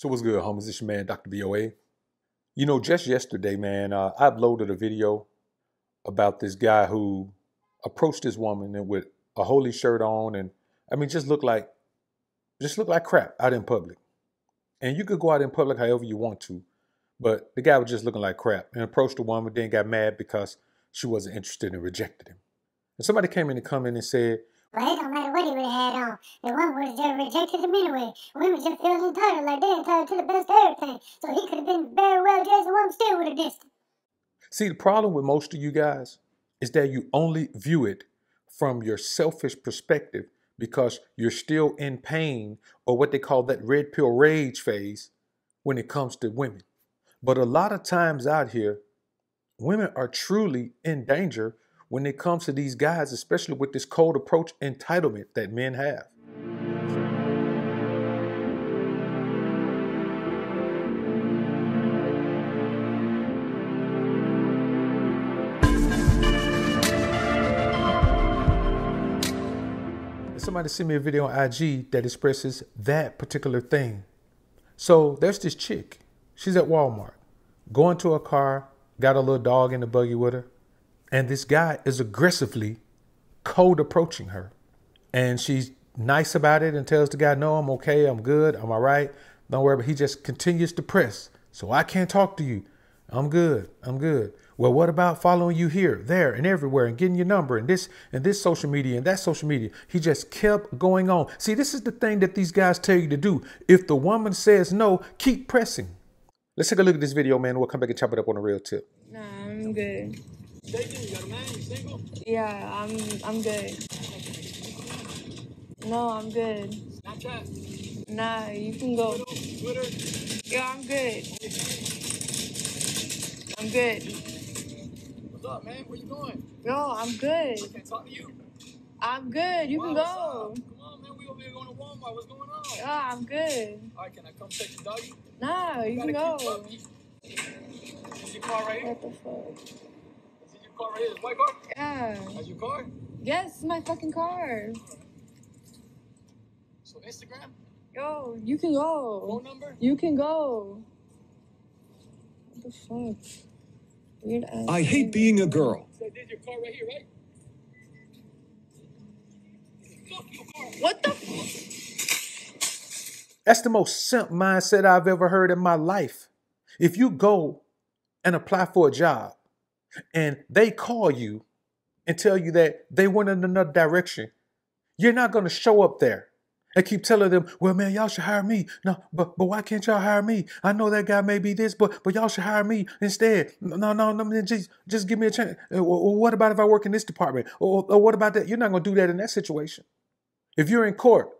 So what's good, homies? It's your man, Dr. BOA. You know, just yesterday, man, uh, I uploaded a video about this guy who approached this woman and with a holy shirt on, and I mean, just looked like, just looked like crap out in public. And you could go out in public however you want to, but the guy was just looking like crap and approached the woman, then got mad because she wasn't interested and rejected him. And somebody came in the comment and said, but it don't matter what he would have had on. The woman would have rejected him anyway. Women just feel entitled, like they're entitled to the best of everything. So he could have been very well dressed, and woman still would have dissed him. See, the problem with most of you guys is that you only view it from your selfish perspective because you're still in pain or what they call that red pill rage phase when it comes to women. But a lot of times out here, women are truly in danger when it comes to these guys, especially with this cold approach entitlement that men have. Somebody sent me a video on IG that expresses that particular thing. So there's this chick. She's at Walmart, going to a car, got a little dog in the buggy with her and this guy is aggressively cold approaching her. And she's nice about it and tells the guy, No, I'm okay. I'm good. I'm all right. Don't worry. But he just continues to press. So I can't talk to you. I'm good. I'm good. Well, what about following you here, there, and everywhere and getting your number and this and this social media and that social media? He just kept going on. See, this is the thing that these guys tell you to do. If the woman says no, keep pressing. Let's take a look at this video, man. We'll come back and chop it up on a real tip. Nah, I'm good. Dating? You got a man? You single? Yeah, I'm I'm good. No, I'm good. Snapchat? Nah, you can go. Twitter? Yeah, I'm good. I'm good. What's up, man? Where you going? Yo, I'm good. I can't talk to you. I'm good. You can go. Come on, man. We over here going to Walmart. What's going on? Yeah, I'm good. All right, can I come check your doggy? Nah, you can a cute go. Is your car right here? What the fuck? Is it car right here? Is white car? Yeah. That's your car? Yes, my fucking car. So Instagram? Yo, you can go. Phone go. number? You can go. What the fuck? Weird ass. I hate being a girl. So this your car right here, right? Fuck your car. What the fuck? That's the most simp mindset I've ever heard in my life. If you go and apply for a job and they call you and tell you that they went in another direction, you're not going to show up there and keep telling them, well, man, y'all should hire me. No, but, but why can't y'all hire me? I know that guy may be this, but, but y'all should hire me instead. No, no, no, just, just give me a chance. Uh, what about if I work in this department? Or, or what about that? You're not going to do that in that situation. If you're in court,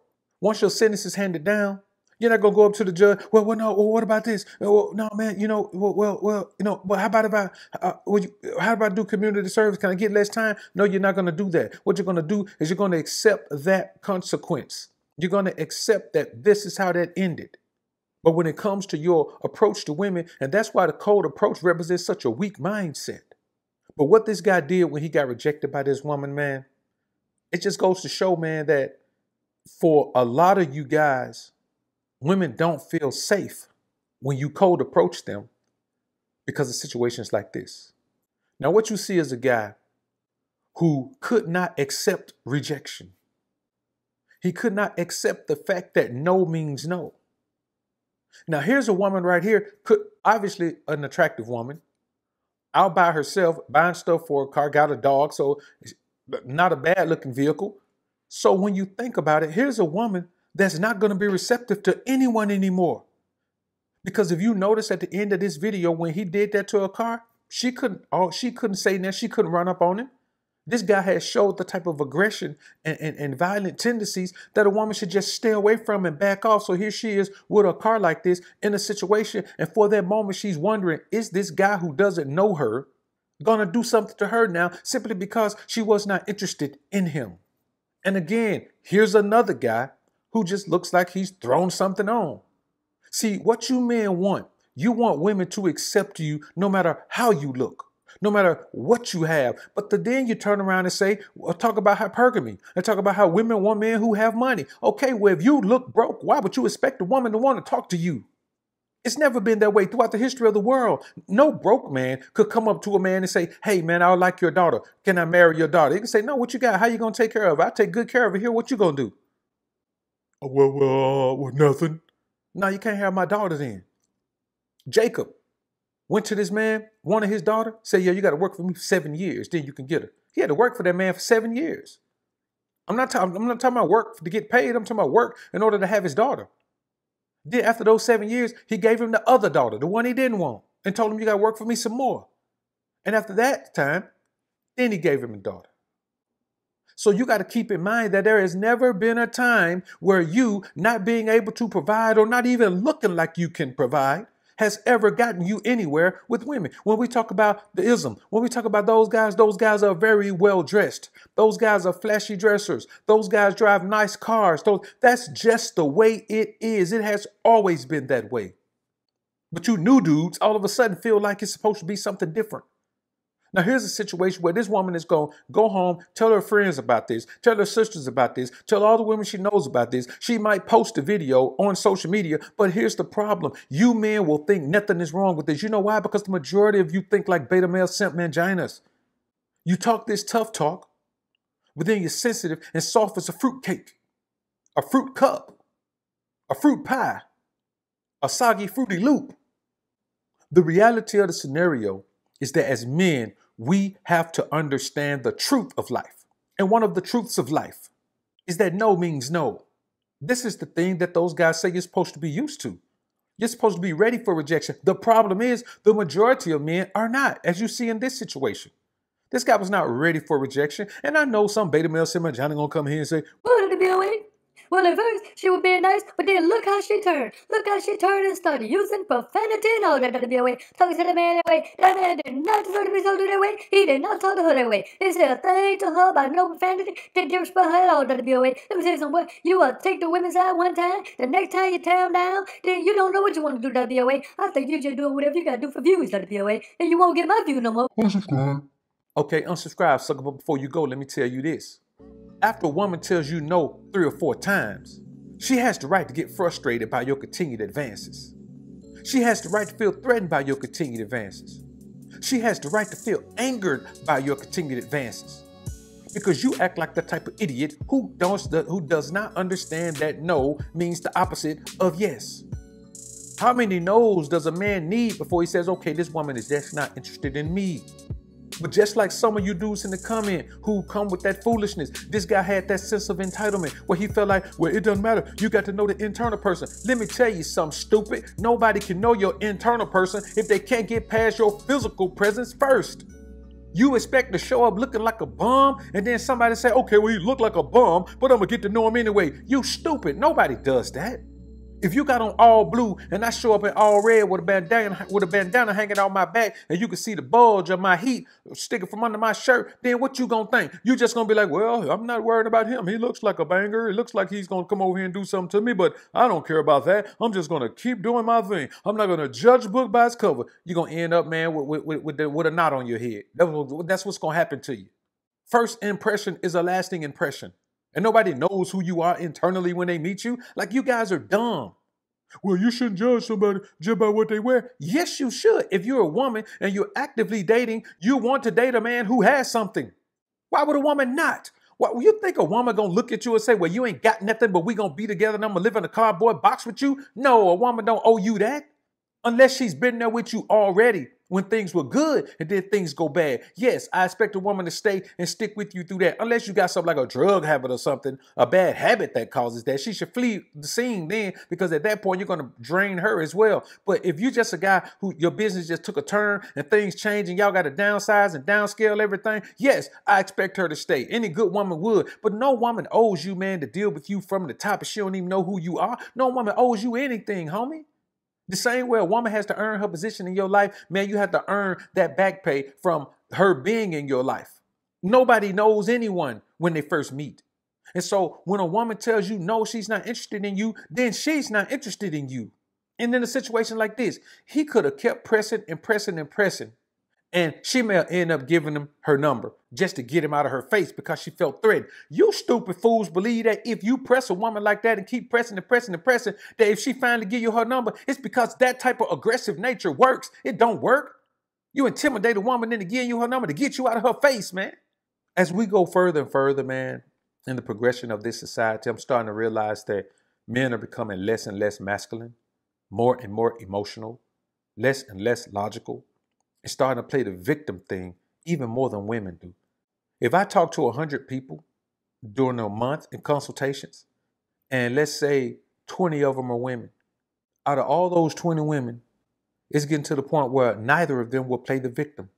once your sentence is handed down, you're not gonna go up to the judge. Well, well, no. Well, what about this? Uh, Well, no, man. You know, well, well, well you know. But how about if I, uh, well, you, how about do community service? Can I get less time? No, you're not gonna do that. What you're gonna do is you're gonna accept that consequence. You're gonna accept that this is how that ended. But when it comes to your approach to women, and that's why the cold approach represents such a weak mindset. But what this guy did when he got rejected by this woman, man, it just goes to show, man, that for a lot of you guys, women don't feel safe when you cold approach them because of situations like this. Now, what you see is a guy who could not accept rejection. He could not accept the fact that no means no. Now, here's a woman right here, could obviously an attractive woman, out by herself, buying stuff for a car, got a dog, so not a bad looking vehicle. So when you think about it, here's a woman that's not going to be receptive to anyone anymore. Because if you notice at the end of this video, when he did that to a car, she couldn't oh, she couldn't say that she couldn't run up on him. This guy has showed the type of aggression and, and, and violent tendencies that a woman should just stay away from and back off. So here she is with a car like this in a situation, and for that moment, she's wondering, is this guy who doesn't know her gonna do something to her now simply because she was not interested in him? And again, here's another guy who just looks like he's thrown something on. See, what you men want, you want women to accept you no matter how you look, no matter what you have. But the, then you turn around and say, well, talk about hypergamy and talk about how women want men who have money. Okay, well, if you look broke, why would you expect a woman to want to talk to you? It's never been that way throughout the history of the world. No broke man could come up to a man and say, "Hey, man, I like your daughter. Can I marry your daughter?" He can say, "No, what you got? How you gonna take care of her? I take good care of her. Here, what you gonna do?" "Oh, well, well, uh, well, nothing. No, you can't have my daughter then. Jacob went to this man, wanted his daughter, said, "Yeah, you got to work for me for seven years, then you can get her." He had to work for that man for seven years. I'm not. I'm not talking about work to get paid. I'm talking about work in order to have his daughter. Then after those seven years, he gave him the other daughter, the one he didn't want, and told him, "You got to work for me some more." And after that time, then he gave him a daughter. So you got to keep in mind that there has never been a time where you not being able to provide or not even looking like you can provide has ever gotten you anywhere with women. When we talk about the ism, when we talk about those guys, those guys are very well dressed. Those guys are flashy dressers. Those guys drive nice cars. Those, that's just the way it is. It has always been that way. But you new dudes all of a sudden feel like it's supposed to be something different. Now, here's a situation where this woman is going to go home, tell her friends about this, tell her sisters about this, tell all the women she knows about this. She might post a video on social media, but here's the problem. You men will think nothing is wrong with this. You know why? Because the majority of you think like beta male simp manginas. You talk this tough talk, but then you're sensitive and soft as a fruit cake, a fruit cup, a fruit pie, a soggy fruity loop. The reality of the scenario is that as men, we have to understand the truth of life. And one of the truths of life is that no means no. This is the thing that those guys say you're supposed to be used to. You're supposed to be ready for rejection. The problem is the majority of men are not, as you see in this situation. This guy was not ready for rejection. And I know some beta male simmer Johnny gonna come here and say, What did it be? Well, at first, she was being nice, but then look how she turned. Look how she turned and started using profanity and all that to be away. Talking to the man that way. That man did not deserve to be told that way. He did not talk to her that way. He said a thing to her about no profanity. Didn't disrespect her at all to be away. Let me tell you something. You will take the women's side one time, the next time you tear them down, then you don't know what you want to do to be away. I think you just doing whatever you got to do for views to be away, and you won't get my view no more. okay, unsubscribe, sucker, but before you go, let me tell you this. After a woman tells you no three or four times, she has the right to get frustrated by your continued advances. She has the right to feel threatened by your continued advances. She has the right to feel angered by your continued advances. Because you act like the type of idiot who, who does not understand that no means the opposite of yes. How many no's does a man need before he says, okay, this woman is just not interested in me? But just like some of you dudes in the comment who come with that foolishness, this guy had that sense of entitlement where he felt like, well, it doesn't matter. You got to know the internal person. Let me tell you something stupid. Nobody can know your internal person if they can't get past your physical presence first. You expect to show up looking like a bum and then somebody say, okay, well, you look like a bum, but I'm gonna get to know him anyway. You stupid. Nobody does that. If you got on all blue and I show up in all red with a bandana with a bandana hanging out my back and you can see the bulge of my heat sticking from under my shirt, then what you gonna think? You just gonna be like, well, I'm not worried about him. He looks like a banger. It looks like he's gonna come over here and do something to me, but I don't care about that. I'm just gonna keep doing my thing. I'm not gonna judge book by its cover. You're gonna end up, man, with with, with, the, with a knot on your head. That's what's gonna happen to you. First impression is a lasting impression. And nobody knows who you are internally when they meet you. Like you guys are dumb. Well, you shouldn't judge somebody just by what they wear. Yes, you should. If you're a woman and you're actively dating, you want to date a man who has something. Why would a woman not? Well, you think a woman gonna look at you and say, "Well, you ain't got nothing, but we gonna be together and I'm gonna live in a cardboard box with you"? No, a woman don't owe you that unless she's been there with you already when things were good and then things go bad. Yes, I expect a woman to stay and stick with you through that. Unless you got something like a drug habit or something, a bad habit that causes that. She should flee the scene then because at that point you're going to drain her as well. But if you're just a guy who your business just took a turn and things change and y'all got to downsize and downscale everything, yes, I expect her to stay. Any good woman would. But no woman owes you, man, to deal with you from the top if she don't even know who you are. No woman owes you anything, homie. The same way a woman has to earn her position in your life, man, you have to earn that back pay from her being in your life. Nobody knows anyone when they first meet. And so when a woman tells you no, she's not interested in you, then she's not interested in you. And in a situation like this, he could have kept pressing and pressing and pressing. And she may end up giving him her number just to get him out of her face because she felt threatened. You stupid fools believe that if you press a woman like that and keep pressing and pressing and pressing, that if she finally give you her number, it's because that type of aggressive nature works. It don't work. You intimidate a woman into giving you her number to get you out of her face, man. As we go further and further, man, in the progression of this society, I'm starting to realize that men are becoming less and less masculine, more and more emotional, less and less logical, and starting to play the victim thing even more than women do. If I talk to 100 people during a month in consultations, and let's say 20 of them are women, out of all those 20 women, it's getting to the point where neither of them will play the victim.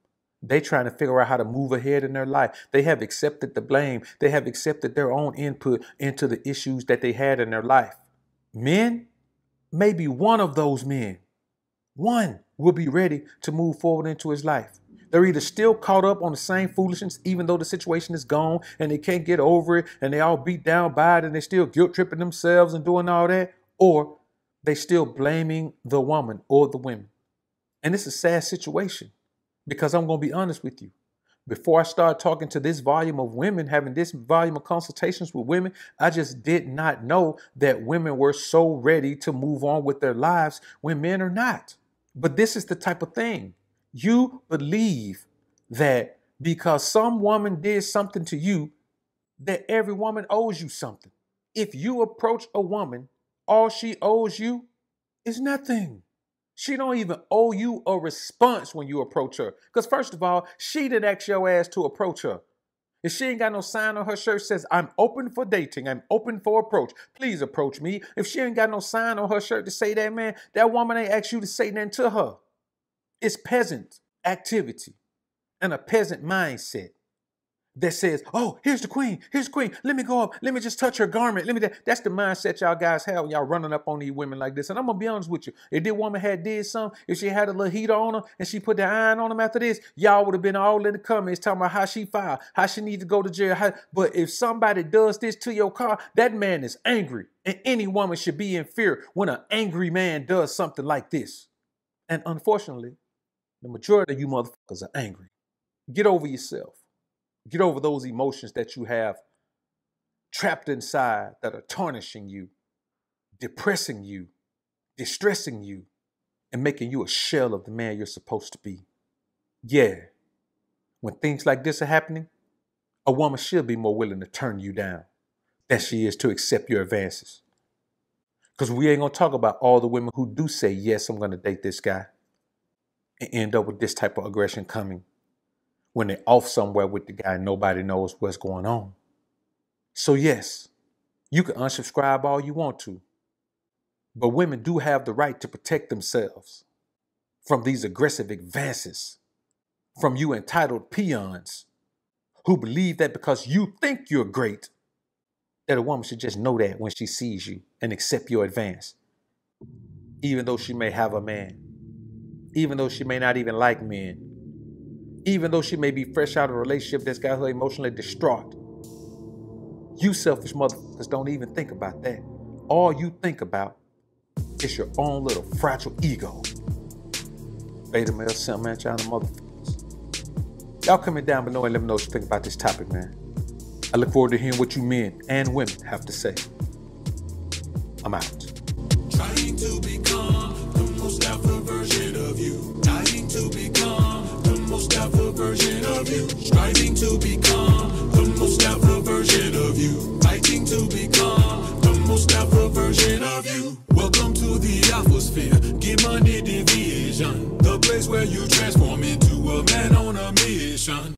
They trying to figure out how to move ahead in their life. They have accepted the blame. They have accepted their own input into the issues that they had in their life. Men, maybe one of those men, one will be ready to move forward into his life. They're either still caught up on the same foolishness, even though the situation is gone and they can't get over it and they all beat down by it and they're still guilt tripping themselves and doing all that, or they still blaming the woman or the women. And it's a sad situation because I'm going to be honest with you. Before I started talking to this volume of women, having this volume of consultations with women, I just did not know that women were so ready to move on with their lives when men are not. But this is the type of thing. You believe that because some woman did something to you, that every woman owes you something. If you approach a woman, all she owes you is nothing. She don't even owe you a response when you approach her. Because first of all, she didn't ask your ass to approach her. If she ain't got no sign on her shirt says, I'm open for dating, I'm open for approach, please approach me. If she ain't got no sign on her shirt to say that, man, that woman ain't asked you to say nothing to her. It's peasant activity and a peasant mindset that says, "Oh, here's the queen. Here's the queen. Let me go up. Let me just touch her garment. Let me." That's the mindset y'all guys have when y'all running up on these women like this. And I'm gonna be honest with you. If this woman had did something, if she had a little heater on her and she put the iron on him after this, y'all would have been all in the comments talking about how she filed, how she need to go to jail. How, but if somebody does this to your car, that man is angry, and any woman should be in fear when an angry man does something like this. And unfortunately, the majority of you motherfuckers are angry. Get over yourself. Get over those emotions that you have trapped inside that are tarnishing you, depressing you, distressing you, and making you a shell of the man you're supposed to be. Yeah, when things like this are happening, a woman should be more willing to turn you down than she is to accept your advances. Because we ain't gonna talk about all the women who do say, Yes, I'm gonna date this guy, and end up with this type of aggression coming when they're off somewhere with the guy nobody knows what's going on. So, yes, you can unsubscribe all you want to, but women do have the right to protect themselves from these aggressive advances, from you entitled peons who believe that because you think you're great, that a woman should just know that when she sees you and accept your advance, even though she may have a man, even though she may not even like men even though she may be fresh out of a relationship that's got her emotionally distraught. You selfish motherfuckers don't even think about that. All you think about is your own little fragile ego. Beta male, simp man, China motherfuckers. Y'all comment down below and let me know what you think about this topic, man. I look forward to hearing what you men and women have to say. I'm out. Trying to become the most alpha version of you. Trying to become most alpha version of you. Striving to become the most alpha version of you. Fighting to become the most alpha version of you. Welcome to the sphere. Get money division. The place where you transform into a man on a mission.